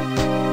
Bye.